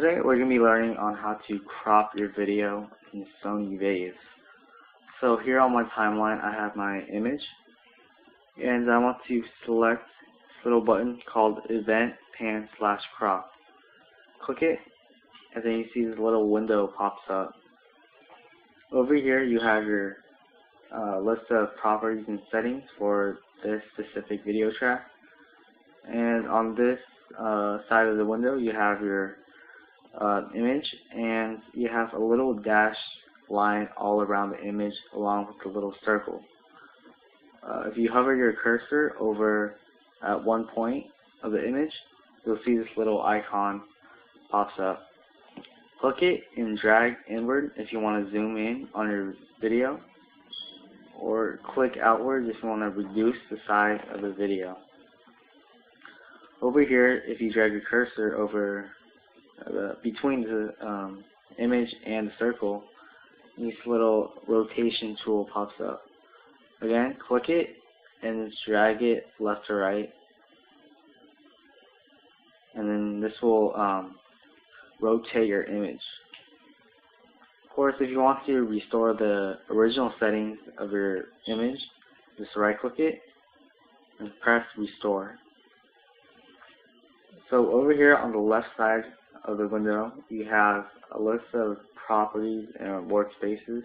today we're going to be learning on how to crop your video in Sony Vegas. So here on my timeline I have my image and I want to select this little button called Event Pan slash Crop. Click it and then you see this little window pops up. Over here you have your uh, list of properties and settings for this specific video track and on this uh, side of the window you have your uh, image and you have a little dash line all around the image along with the little circle. Uh, if you hover your cursor over at one point of the image, you'll see this little icon pops up. Click it and drag inward if you want to zoom in on your video, or click outward if you want to reduce the size of the video. Over here, if you drag your cursor over the, between the um, image and the circle, this little rotation tool pops up. Again, click it and drag it left to right. And then this will um, rotate your image. Of course, if you want to restore the original settings of your image, just right click it and press restore. So over here on the left side of the window, you have a list of properties and workspaces.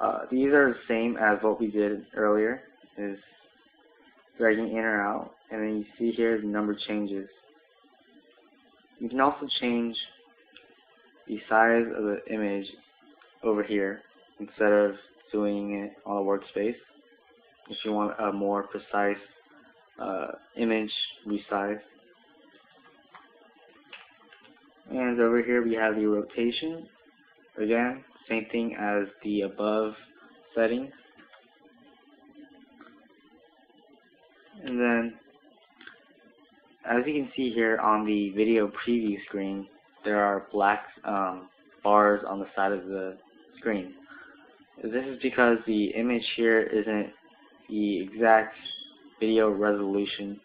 Uh, these are the same as what we did earlier, is dragging in or out, and then you see here the number changes. You can also change the size of the image over here instead of doing it on a workspace if you want a more precise uh, image resize. And over here we have the rotation. Again, same thing as the above settings. And then, as you can see here on the video preview screen, there are black um, bars on the side of the screen. This is because the image here isn't the exact video resolution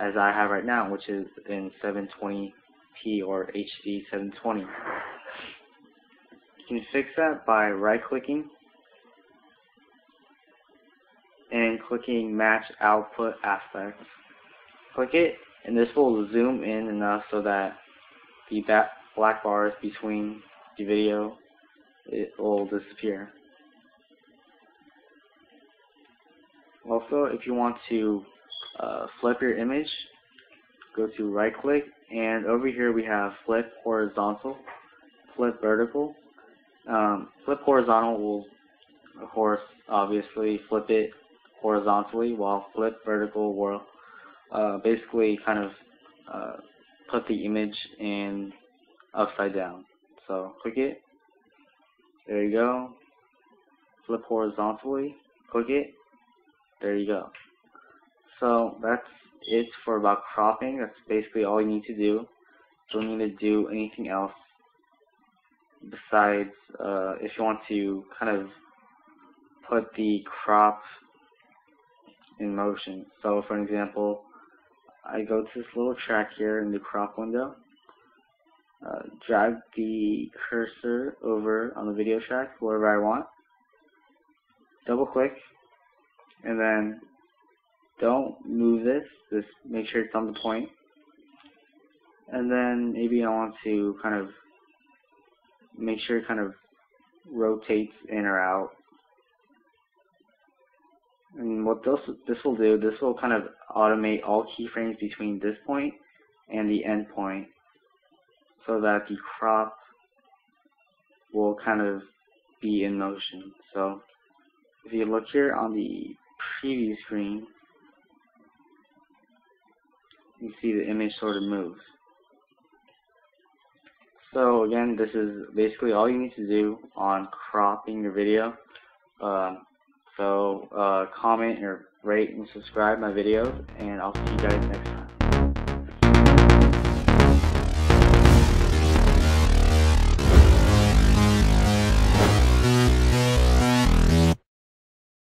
as I have right now, which is in 720 or HD 720. You can fix that by right-clicking and clicking Match Output Aspect. Click it, and this will zoom in enough so that the black bars between the video it will disappear. Also, if you want to uh, flip your image, go to right click and over here we have flip horizontal, flip vertical. Um, flip horizontal will of course obviously flip it horizontally while flip vertical will uh, basically kind of uh, put the image in upside down. So click it. There you go. Flip horizontally. Click it. There you go. So that's it for about cropping. That's basically all you need to do. Don't need to do anything else besides uh, if you want to kind of put the crop in motion. So for example, I go to this little track here in the crop window, uh, drag the cursor over on the video track wherever I want, double click, and then don't move this. Just make sure it's on the point. And then maybe I want to kind of make sure it kind of rotates in or out. And what this, this will do, this will kind of automate all keyframes between this point and the end point so that the crop will kind of be in motion. So if you look here on the preview screen, you see the image sort of moves. So again, this is basically all you need to do on cropping your video. Um, so uh, comment or rate and subscribe my videos, and I'll see you guys next time.